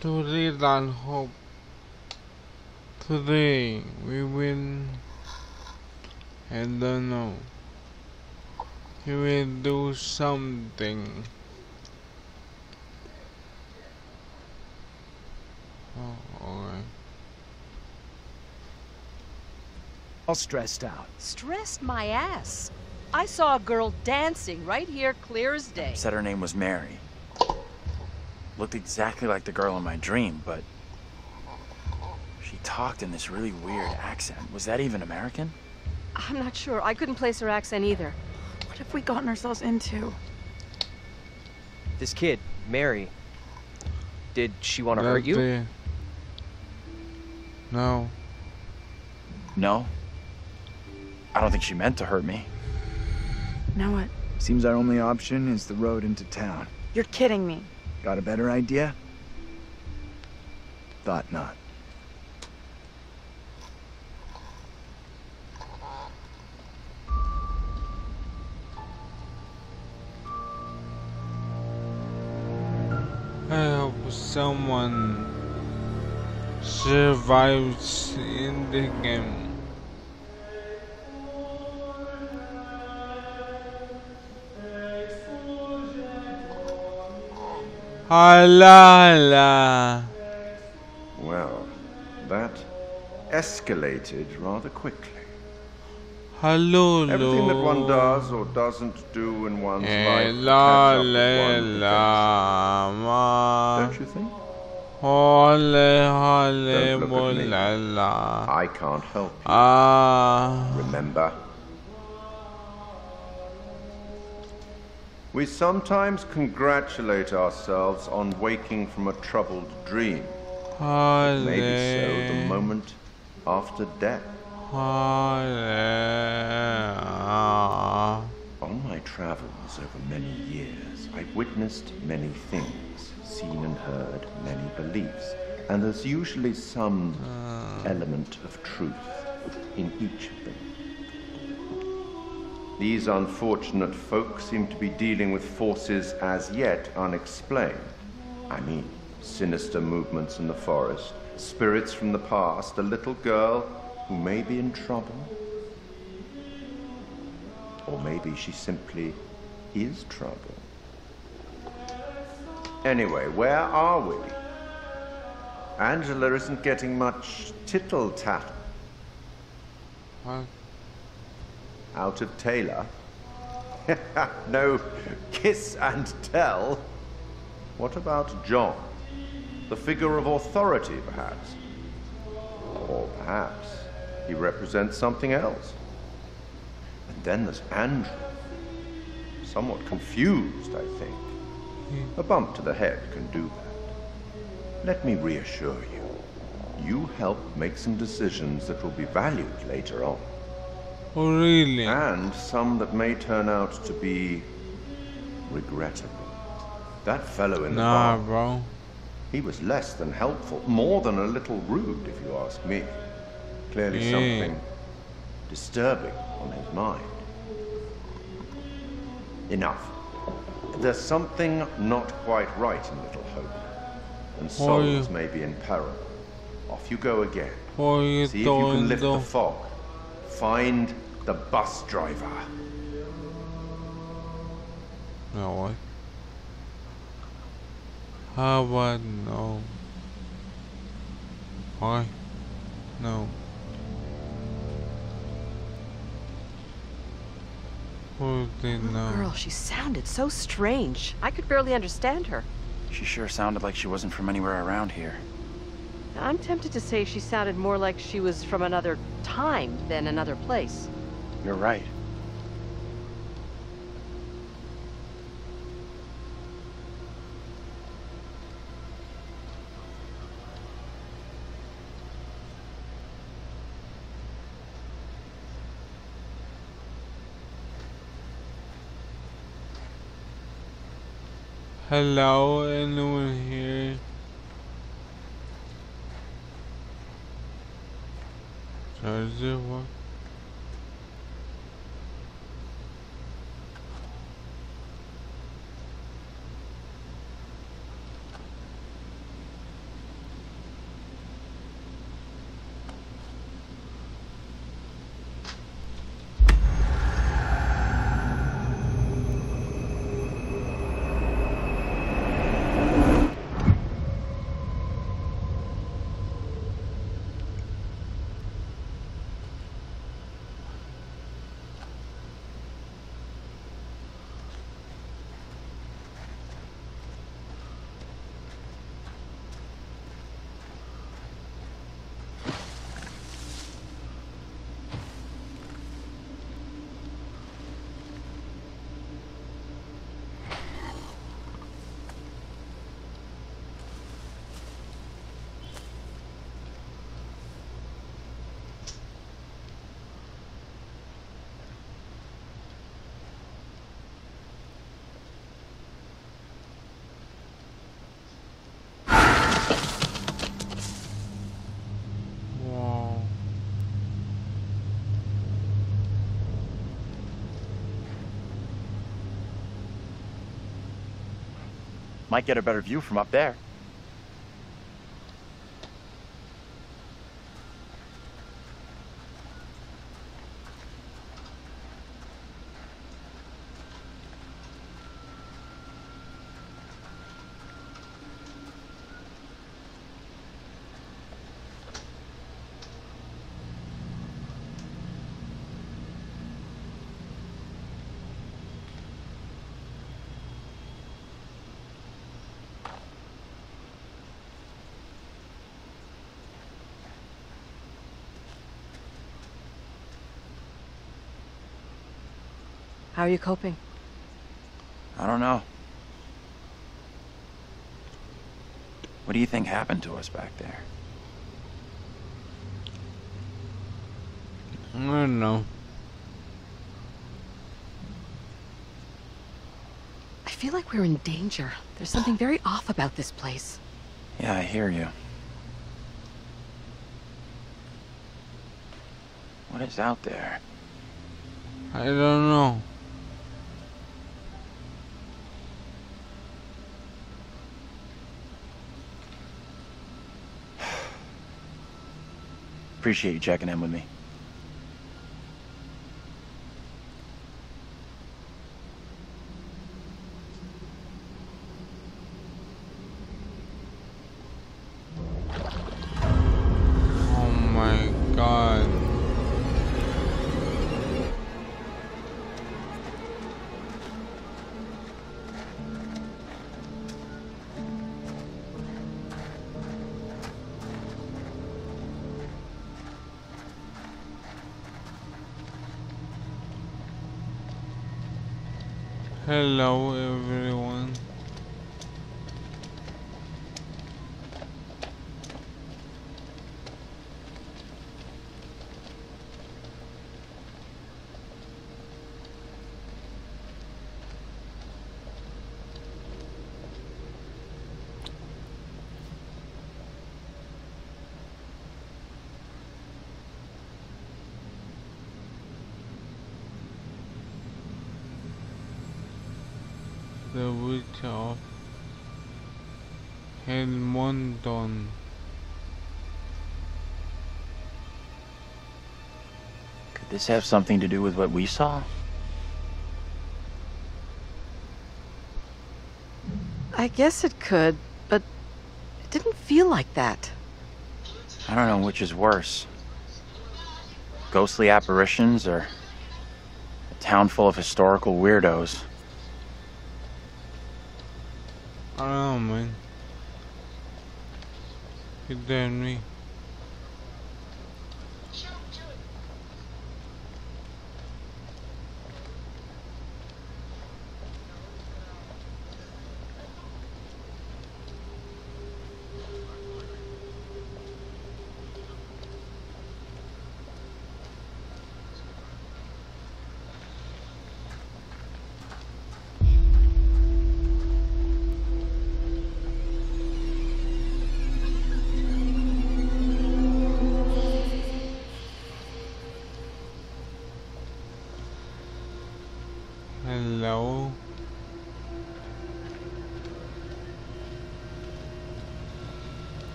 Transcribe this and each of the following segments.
Today I hope. Today we win I don't know. He will do something. Oh alright all stressed out. Stressed my ass. I saw a girl dancing right here clear as day. Said her name was Mary. Looked exactly like the girl in my dream, but she talked in this really weird accent. Was that even American? I'm not sure. I couldn't place her accent either. What have we gotten ourselves into? This kid, Mary, did she want to hurt you? it. no No. I don't think she meant to hurt me. Now what? Seems our only option is the road into town. You're kidding me. Got a better idea? Thought not. I hope someone survives in the game. Hala. Well, that escalated rather quickly. Hello, Everything that one does or doesn't do in one's Eh, life la la Don't you think? Hole hole Don't look at me. I can't help you. Ah. Remember? We sometimes congratulate ourselves on waking from a troubled dream. Hole. Maybe so the moment after death. Ah. On my travels over many years, I've witnessed many things, seen and heard many beliefs, and there's usually some element of truth in each of them. These unfortunate folk seem to be dealing with forces as yet unexplained. I mean, sinister movements in the forest, spirits from the past, a little girl who may be in trouble. Or maybe she simply is trouble. Anyway, where are we? Angela isn't getting much tittle tattle What? Out of Taylor. no kiss and tell. What about John? The figure of authority, perhaps? Or perhaps he represents something else. And then there's Andrew. Somewhat confused, I think. A bump to the head can do that. Let me reassure you. You help make some decisions that will be valued later on. Oh, really? And some that may turn out to be regrettable. That fellow in the Nah, bar, bro. he was less than helpful, more than a little rude, if you ask me. Clearly Yeah. something disturbing on his mind. Enough. There's something not quite right in Little Hope, and souls may be in peril. Off you go again. What are you See if you can lift the fog. Find the bus driver. No, what? How about no? Why? No. Who did Little know? girl, she sounded so strange. I could barely understand her. She sure sounded like she wasn't from anywhere around here. I'm tempted to say she sounded more like she was from another time than another place. You're right. Hello, anyone here? Does it work? Might get a better view from up there. How are you coping? I don't know. What do you think happened to us back there? I don't know. I feel like we're in danger. There's something very off about this place. Yeah, I hear you. What is out there? I don't know. Appreciate you checking in with me. Hello everyone. The Witch of Helmondon. Could this have something to do with what we saw? I guess it could, but it didn't feel like that. I don't know which is worse. Ghostly apparitions or a town full of historical weirdos. Don't man. You tell me.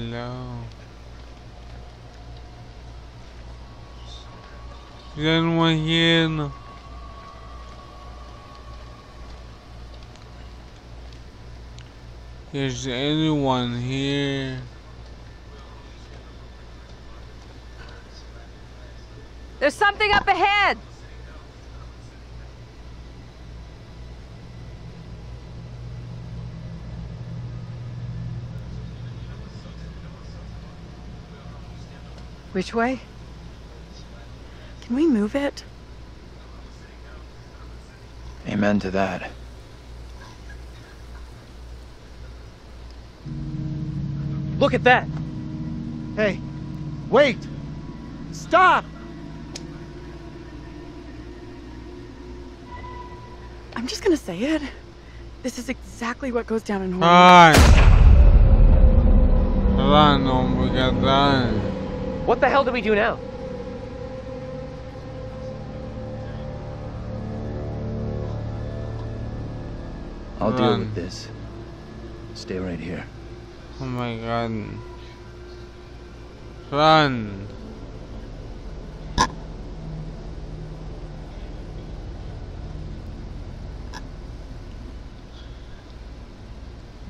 Hello. Is anyone here? No. Is anyone here? There's something up ahead! Which way? Can we move it? Amen to that. Look at that! Hey, wait! Stop! I'm just gonna say it. This is exactly what goes down in horror. Run! Run, Omega, run! What the hell do we do now? I'll deal with this. Stay right here. Oh my god. Run!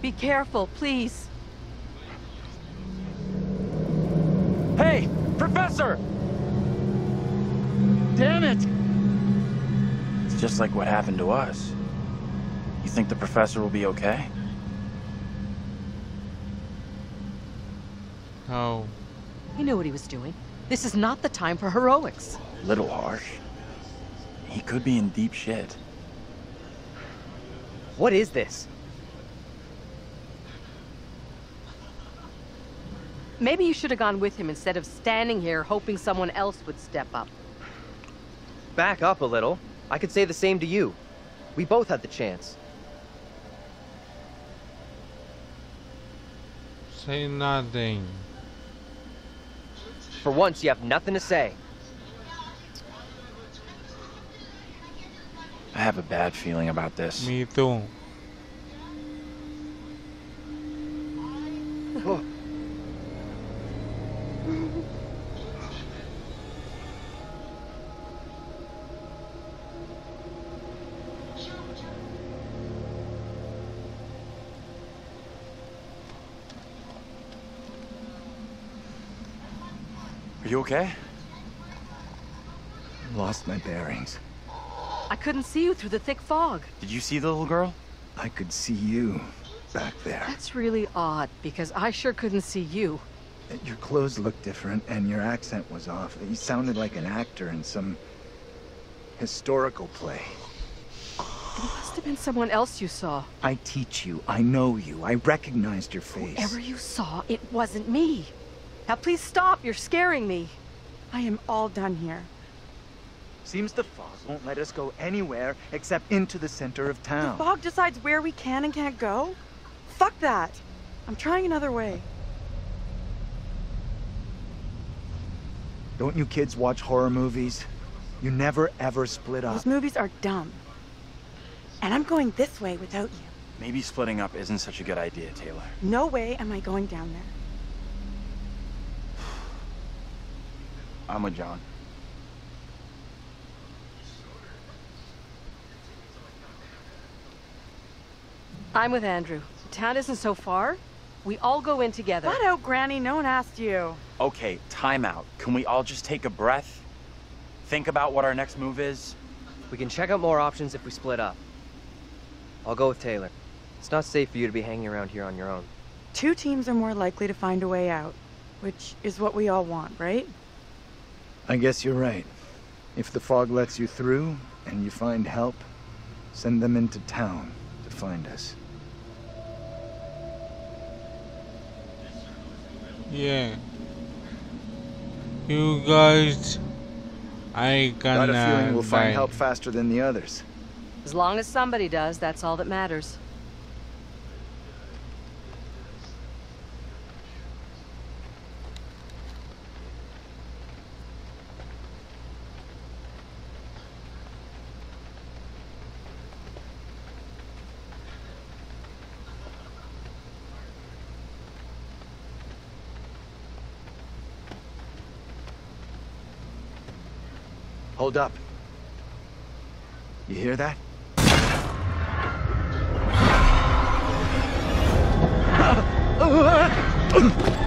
Be careful, please. Professor! Damn it! It's just like what happened to us. You think the professor will be okay? No. He knew what he was doing. This is not the time for heroics. Little harsh. He could be in deep shit. What is this? Maybe you should have gone with him instead of standing here hoping someone else would step up. Back up a little. I could say the same to you. We both had the chance. Say nothing. For once, you have nothing to say. I have a bad feeling about this. Me too. Are you okay? Lost my bearings. I couldn't see you through the thick fog. Did you see the little girl? I could see you back there. That's really odd, because I sure couldn't see you. Your clothes looked different and your accent was off. You sounded like an actor in some historical play. It must have been someone else you saw. I teach you. I know you. I recognized your face. Whoever you saw, it wasn't me. Now please stop, you're scaring me. I am all done here. Seems the fog won't let us go anywhere except into the center of town. The fog decides where we can and can't go? Fuck that. I'm trying another way. Don't you kids watch horror movies? You never ever split up. Those movies are dumb. And I'm going this way without you. Maybe splitting up isn't such a good idea, Taylor. No way am I going down there. I'm with John. I'm with Andrew. The Town isn't so far. We all go in together. Flat out, oh, Granny. No one asked you. Okay, time out. Can we all just take a breath? Think about what our next move is? We can check out more options if we split up. I'll go with Taylor. It's not safe for you to be hanging around here on your own. Two teams are more likely to find a way out, which is what we all want, right? I guess you're right. If the fog lets you through and you find help, send them into town to find us. Yeah. You guys, I Got gonna a feeling we'll find help faster than the others. As long as somebody does, that's all that matters. Hold up. You hear that?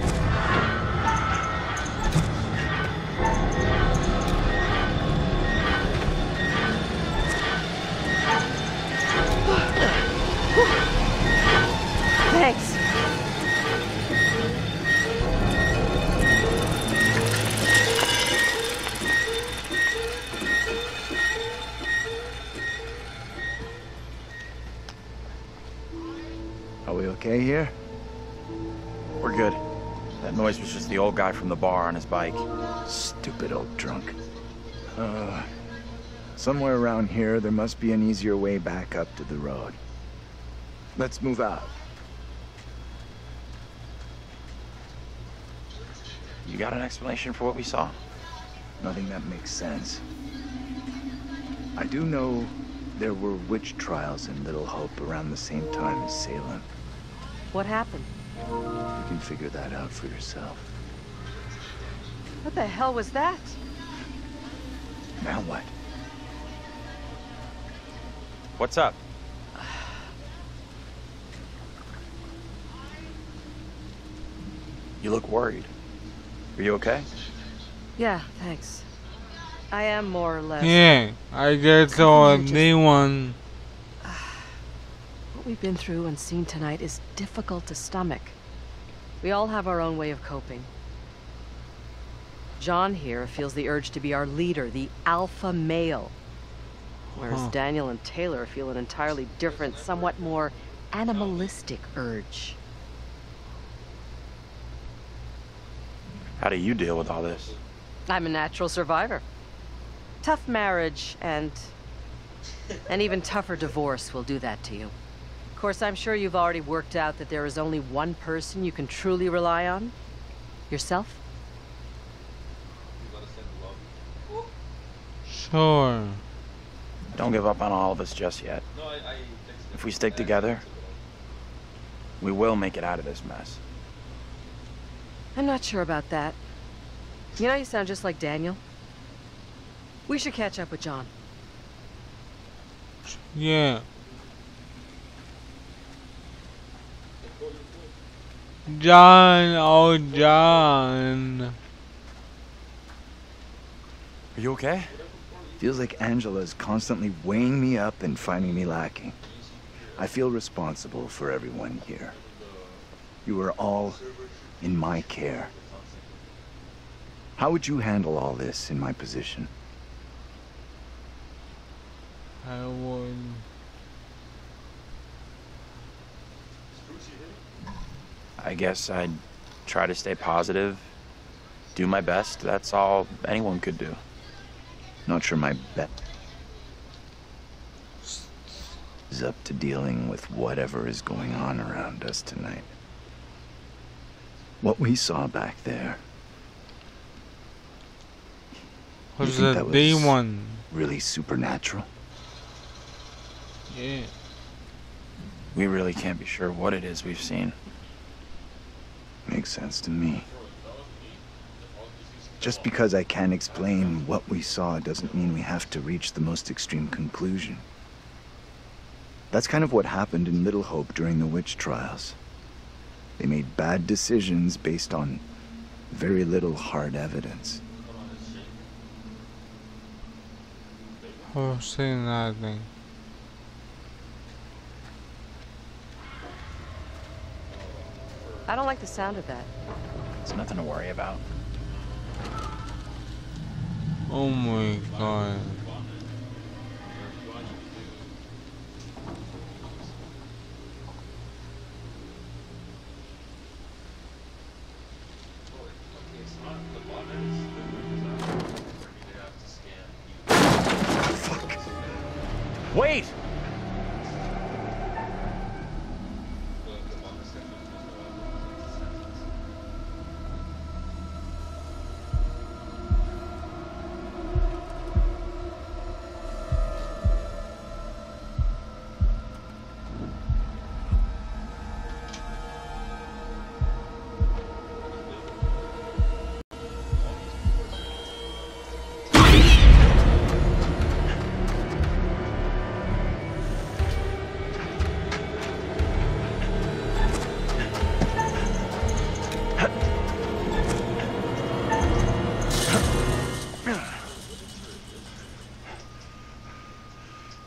the old guy from the bar on his bike. Stupid old drunk. Uh, somewhere around here, there must be an easier way back up to the road. Let's move out. You got an explanation for what we saw? Nothing that makes sense. I do know there were witch trials in Little Hope around the same time as Salem. What happened? You can figure that out for yourself. What the hell was that? Now what? What's up? You look worried. Are you okay? Yeah, thanks. I am more or less. Yeah, I just so. a new one. What we've been through and seen tonight is difficult to stomach. We all have our own way of coping. John here feels the urge to be our leader, the alpha male. Whereas Huh. Daniel and Taylor feel an entirely different, somewhat more animalistic urge. How do you deal with all this? I'm a natural survivor. Tough marriage and an even tougher divorce will do that to you. Of course, I'm sure you've already worked out that there is only one person you can truly rely on. Yourself? Sure. Don't give up on all of us just yet. If we stick together, we will make it out of this mess. I'm not sure about that. You know, you sound just like Daniel. We should catch up with John. Yeah. John, oh John. Are you okay? Feels like Angela is constantly weighing me up and finding me lacking. I feel responsible for everyone here. You are all in my care. How would you handle all this in my position? I would. I guess I'd try to stay positive, do my best. That's all anyone could do. Not sure my bet is up to dealing with whatever is going on around us tonight. What we saw back there, Was the that day was- one? really supernatural? Yeah. We really can't be sure what it is we've seen. Makes sense to me. Just because I can't explain what we saw doesn't mean we have to reach the most extreme conclusion. That's kind of what happened in Little Hope during the witch trials. They made bad decisions based on very little hard evidence. Oh, say nothing. I don't like the sound of that. It's nothing to worry about. Oh my god.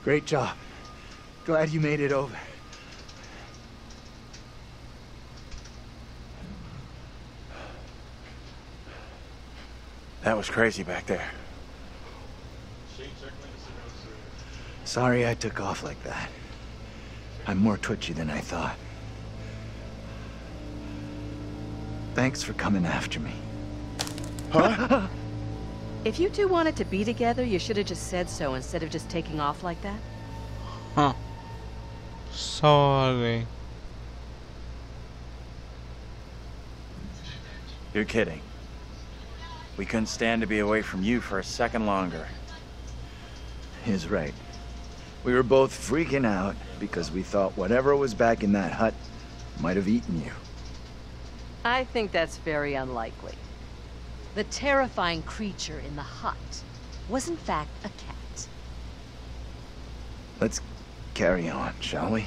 Great job. Glad you made it over. That was crazy back there. Sorry I took off like that. I'm more twitchy than I thought. Thanks for coming after me. If you two wanted to be together, you should have just said so instead of just taking off like that. Huh. Sorry. You're kidding. We couldn't stand to be away from you for a second longer. He's right. We were both freaking out because we thought whatever was back in that hut might have eaten you. I think that's very unlikely. The terrifying creature in the hut was in fact a cat. Let's carry on, shall we?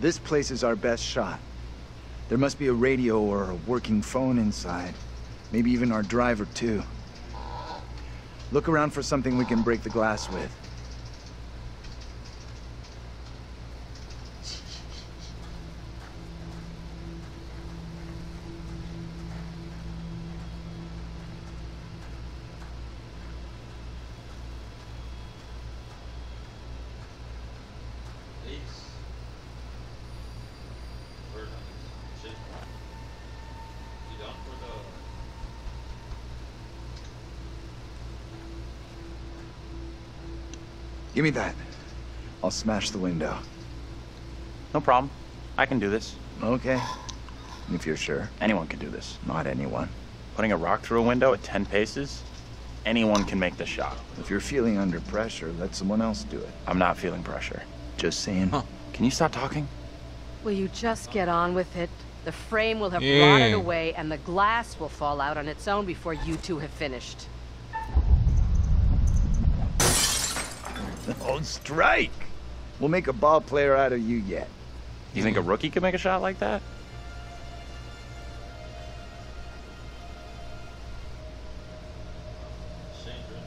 This place is our best shot. There must be a radio or a working phone inside. Maybe even our driver, too. Look around for something we can break the glass with. Give me that. I'll smash the window. No problem. I can do this. Okay. If you're sure. Anyone can do this. Not anyone. Putting a rock through a window at 10 paces? Anyone can make the shot. If you're feeling under pressure, let someone else do it. I'm not feeling pressure. Just saying. Huh. Can you stop talking? Will you just get on with it? The frame will have Yeah. rotted away and the glass will fall out on its own before you two have finished. Oh, strike! We'll make a ball player out of you yet. You think a rookie could make a shot like that?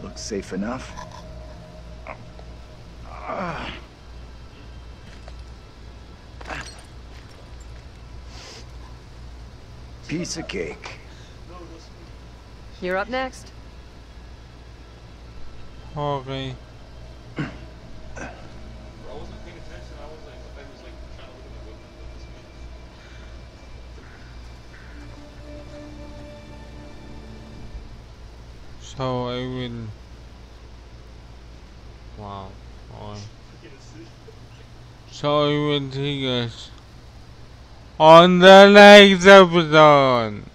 Looks safe enough. Ah. Piece of cake. You're up next. Okay. So I will see on the next episode.